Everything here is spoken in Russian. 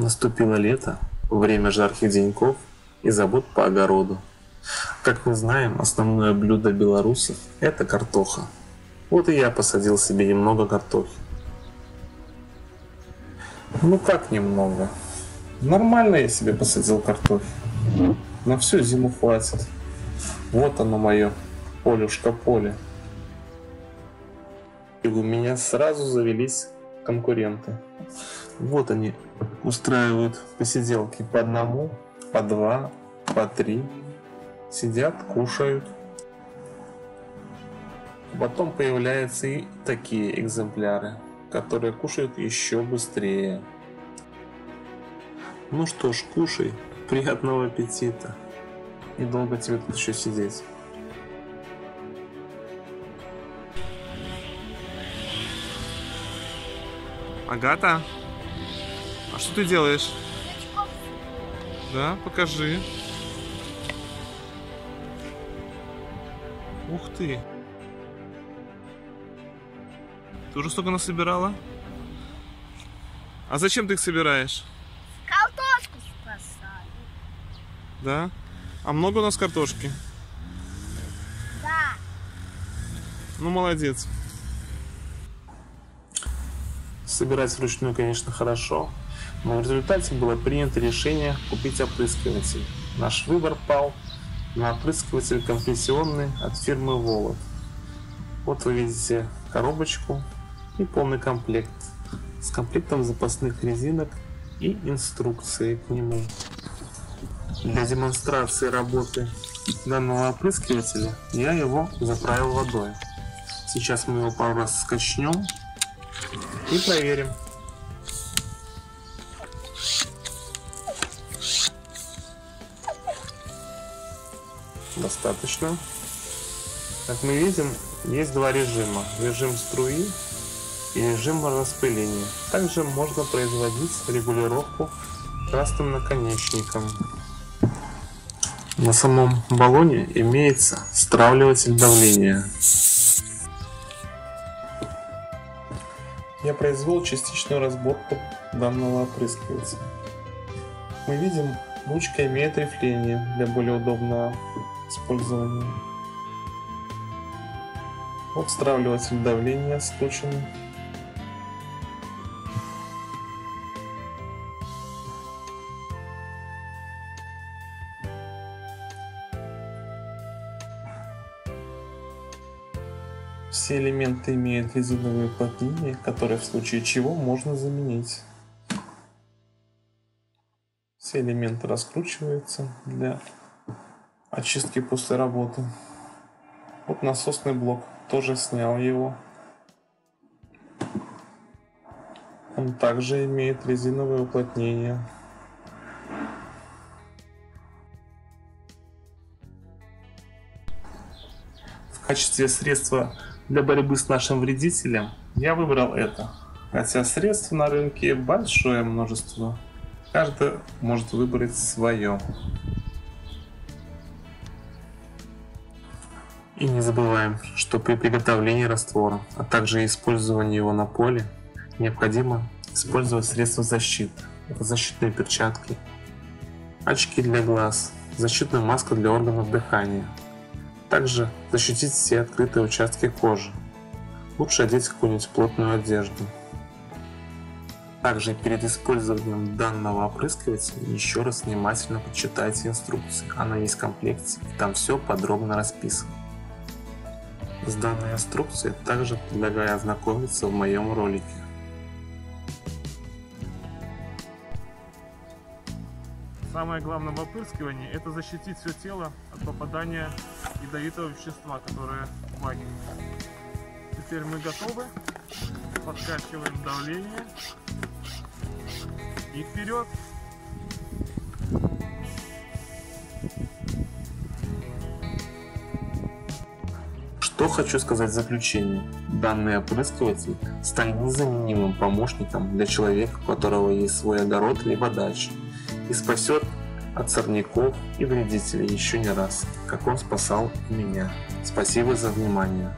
Наступило лето, время жарких деньков и забот по огороду. Как мы знаем, основное блюдо белорусов – это картоха. Вот и я посадил себе немного картохи. Ну как немного? Нормально я себе посадил картофель. На всю зиму хватит. Вот оно мое полюшка поле. И у меня сразу завелись конкуренты. Вот они устраивают посиделки по одному, по два, по три. Сидят, кушают. Потом появляются и такие экземпляры, которые кушают еще быстрее. Ну что ж, кушай. Приятного аппетита. И долго тебе тут еще сидеть. Агата? А что ты делаешь? Да, покажи. Ух ты. Ты уже столько насобирала? А зачем ты их собираешь? Картошку спасаю. Да? А много у нас картошки? Да. Ну, молодец. Собирать вручную, конечно, хорошо, но в результате было принято решение купить опрыскиватель. Наш выбор пал на опрыскиватель компрессионный от фирмы Волод. Вот вы видите коробочку и полный комплект с комплектом запасных резинок и инструкцией к нему. Для демонстрации работы данного опрыскивателя я его заправил водой. Сейчас мы его пару раз скачнем и проверим. Достаточно. Как мы видим, есть два режима. Режим струи и режим распыления. Также можно производить регулировку красным наконечником. На самом баллоне имеется стравливатель давления. Произвел частичную разборку данного опрыскивателя. Мы видим, ручка имеет рифление для более удобного использования. Вот стравливатель давления скрученный. Все элементы имеют резиновые уплотнения, которые в случае чего можно заменить. Все элементы раскручиваются для очистки после работы. Вот насосный блок, тоже снял его. Он также имеет резиновое уплотнение. В качестве средства для борьбы с нашим вредителем я выбрал это. Хотя средств на рынке большое множество. Каждый может выбрать свое. И не забываем, что при приготовлении раствора, а также использовании его на поле, необходимо использовать средства защиты. Это защитные перчатки, очки для глаз, защитная маска для органов дыхания. Также защитить все открытые участки кожи. Лучше одеть какую-нибудь плотную одежду. Также перед использованием данного опрыскивателя еще раз внимательно почитайте инструкции. Она есть в комплекте, и там все подробно расписано. С данной инструкцией также предлагаю ознакомиться в моем ролике. Самое главное в опрыскивании – это защитить все тело от попадания ядовитого вещества, которое в влаге. Теперь мы готовы. Подкачиваем давление. И вперед! Что хочу сказать в заключение. Данный опрыскиватель станет незаменимым помощником для человека, у которого есть свой огород либо дача, и спасет от сорняков и вредителей еще не раз, как он спасал меня. Спасибо за внимание.